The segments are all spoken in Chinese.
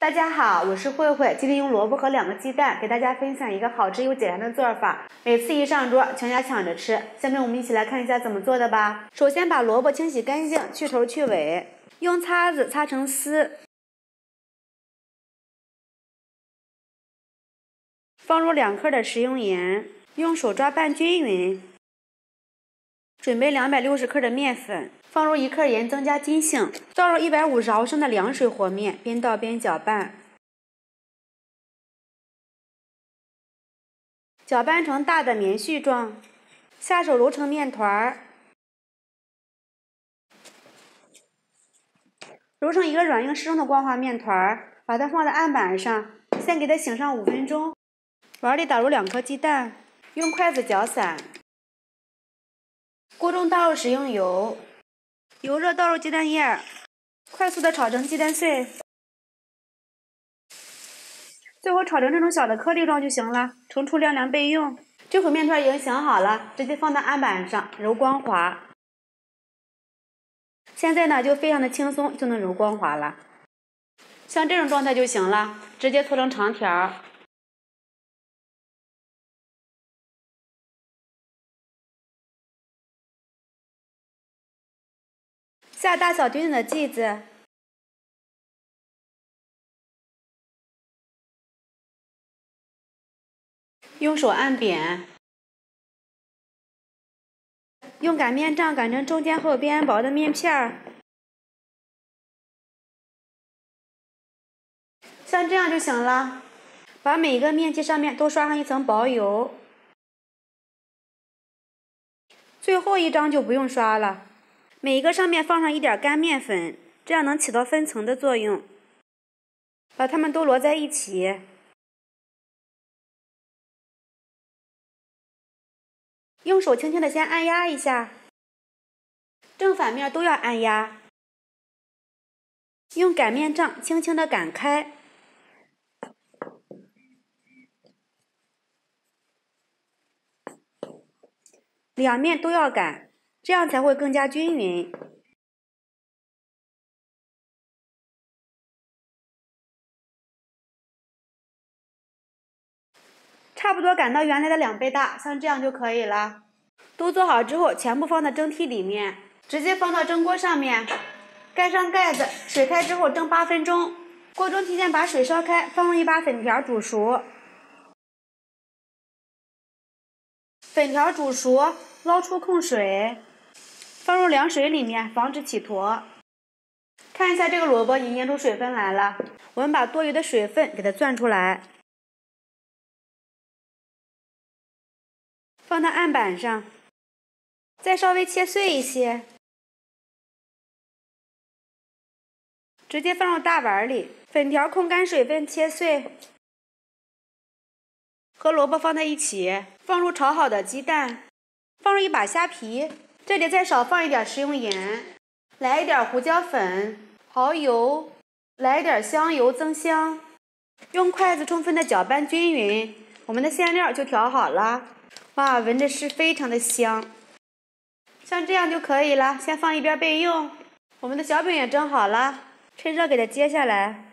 大家好，我是慧慧，今天用萝卜和两个鸡蛋给大家分享一个好吃又简单的做法。每次一上桌，全家抢着吃。下面我们一起来看一下怎么做的吧。首先把萝卜清洗干净，去头去尾，用擦子擦成丝，放入两克的食用盐，用手抓拌均匀。准备两百六十克的面粉。放入一克盐，增加筋性。倒入一百五十毫升的凉水和面，边倒边搅拌，搅拌成大的棉絮状。下手揉成面团儿，揉成一个软硬适中的光滑面团儿，把它放在案板上，先给它醒上五分钟。碗里打入两颗鸡蛋，用筷子搅散。锅中倒入食用油。油热，倒入鸡蛋液，快速的炒成鸡蛋碎，最后炒成这种小的颗粒状就行了。盛出晾凉备用。这会面团已经醒好了，直接放到案板上揉光滑。现在呢，就非常的轻松，就能揉光滑了。像这种状态就行了，直接搓成长条。下大小均匀的剂子，用手按扁，用擀面杖擀成中间厚边薄的面片儿，像这样就行了。把每个面剂上面都刷上一层薄油，最后一张就不用刷了。每一个上面放上一点干面粉，这样能起到分层的作用。把它们都摞在一起，用手轻轻的先按压一下，正反面都要按压。用擀面杖轻轻的擀开，两面都要擀。这样才会更加均匀。差不多擀到原来的两倍大，像这样就可以了。都做好之后，全部放在蒸屉里面，直接放到蒸锅上面，盖上盖子，水开之后蒸八分钟。锅中提前把水烧开，放入一把粉条煮熟。粉条煮熟，捞出控水。放入凉水里面，防止起坨。看一下这个萝卜已经凝出水分来了，我们把多余的水分给它攥出来，放到案板上，再稍微切碎一些，直接放入大碗里。粉条控干水分，切碎，和萝卜放在一起，放入炒好的鸡蛋，放入一把虾皮。这里再少放一点食用盐，来一点胡椒粉、蚝油，来一点香油增香。用筷子充分的搅拌均匀，我们的馅料就调好了。哇，闻着是非常的香，像这样就可以了。先放一边备用。我们的小饼也蒸好了，趁热给它揭下来。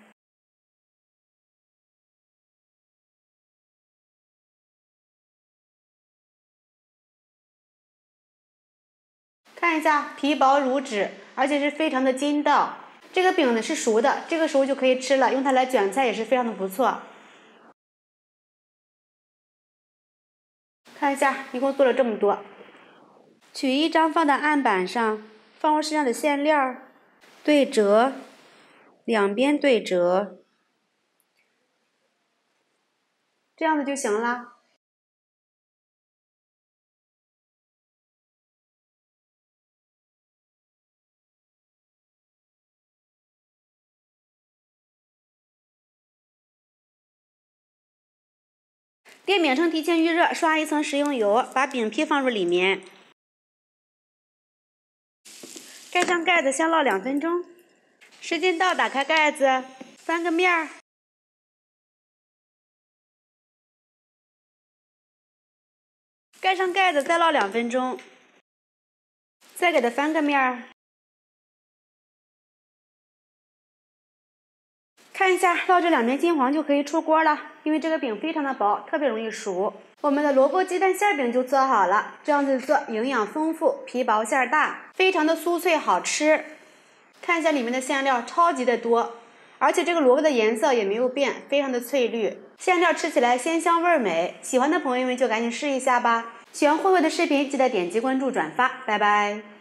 看一下，皮薄如纸，而且是非常的筋道。这个饼呢是熟的，这个时候就可以吃了，用它来卷菜也是非常的不错。看一下，一共做了这么多。取一张放在案板上，放入身上的馅料，对折，两边对折，这样子就行了。电饼铛提前预热，刷一层食用油，把饼皮放入里面，盖上盖子，先烙两分钟。时间到，打开盖子，翻个面儿，盖上盖子，再烙两分钟，再给它翻个面儿。看一下，烙这两面金黄就可以出锅了。因为这个饼非常的薄，特别容易熟。我们的萝卜鸡蛋馅饼就做好了，这样子做营养丰富，皮薄馅大，非常的酥脆好吃。看一下里面的馅料，超级的多，而且这个萝卜的颜色也没有变，非常的翠绿。馅料吃起来鲜香味美，喜欢的朋友们就赶紧试一下吧。喜欢慧慧的视频，记得点击关注、转发，拜拜。